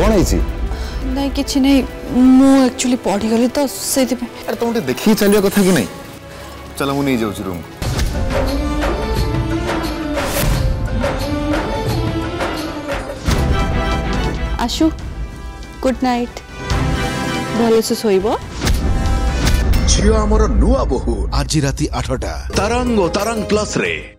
কোন হইছি নাই কিছু নাই মু একচুয়ালি পড়ি গলি তো সেইতে আরে তুমি দেখি চালিয়া কথা কি নাই চলো মু নিয়ে যাচ্ছি রুম আশু গুড নাইট ভালসে শোইব ঝিও আমার নূয়া বহু আজি রাতি আঠটা তারাঙ্গ তারাং প্লাস রে